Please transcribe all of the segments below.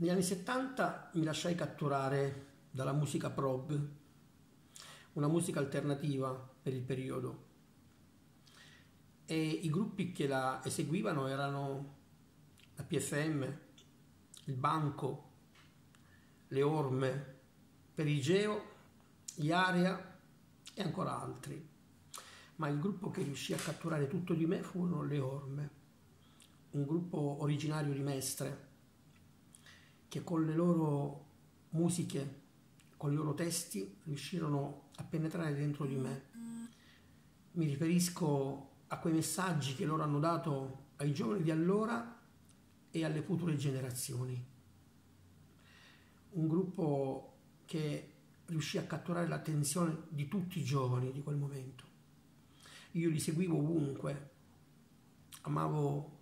Negli anni 70 mi lasciai catturare dalla musica prog, una musica alternativa per il periodo. E i gruppi che la eseguivano erano la PFM, il Banco, le Orme, Perigeo, Iaria e ancora altri. Ma il gruppo che riuscì a catturare tutto di me furono le Orme, un gruppo originario di Mestre, che con le loro musiche, con i loro testi, riuscirono a penetrare dentro di me. Mi riferisco a quei messaggi che loro hanno dato ai giovani di allora e alle future generazioni. Un gruppo che riuscì a catturare l'attenzione di tutti i giovani di quel momento. Io li seguivo ovunque, amavo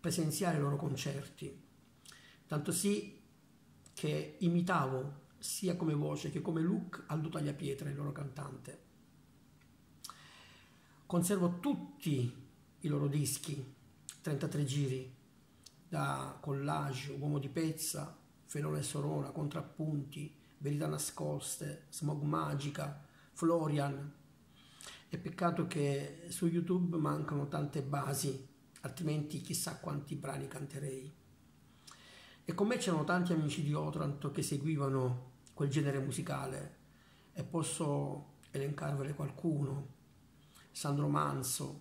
presenziare i loro concerti, tanto sì che imitavo sia come voce che come look Aldo Tagliapietra, il loro cantante. Conservo tutti i loro dischi, 33 giri, da collage, uomo di pezza, Fenone Sorona, contrappunti, verità nascoste, smog magica, Florian. È peccato che su YouTube mancano tante basi, altrimenti chissà quanti brani canterei. E con me c'erano tanti amici di Otranto che seguivano quel genere musicale e posso elencarvele qualcuno. Sandro Manso,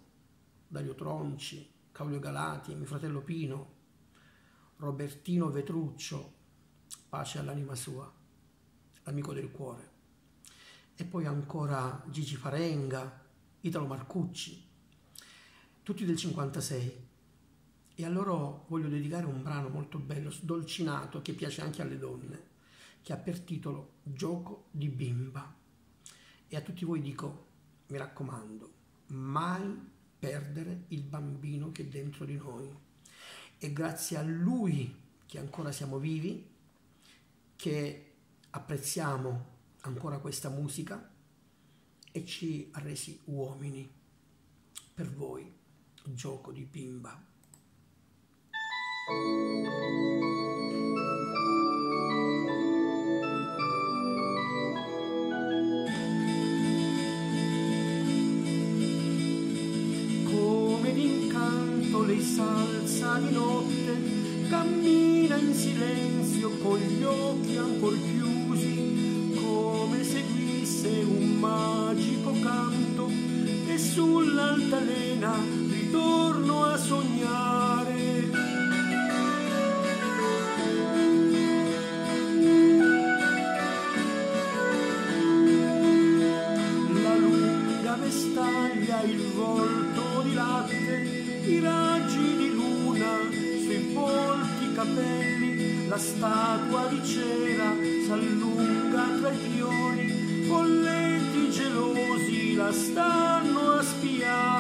Dario Tronci, Claudio Galati, mio fratello Pino, Robertino Vetruccio, pace all'anima sua, l'amico del cuore. E poi ancora Gigi Farenga, Italo Marcucci, tutti del 56. E a loro voglio dedicare un brano molto bello, sdolcinato, che piace anche alle donne che ha per titolo Gioco di bimba. E a tutti voi dico, mi raccomando, mai perdere il bambino che è dentro di noi. È grazie a lui che ancora siamo vivi, che apprezziamo ancora questa musica e ci ha resi uomini. Per voi, gioco di bimba. Lei salza di notte, cammina in silenzio con gli occhi ancora chiusi, come seguisse un magico canto e sull'altalena ritorno a sognare. La statua di cera s'allunga tra i fiori, folletti gelosi la stanno a spiare.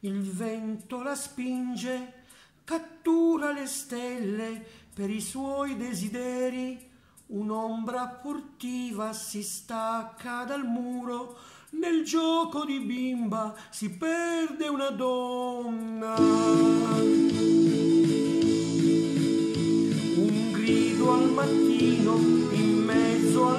Il vento la spinge, cattura le stelle per i suoi desideri, un'ombra furtiva si stacca dal muro, nel gioco di bimba si perde una donna. Un grido al mattino in mezzo uomo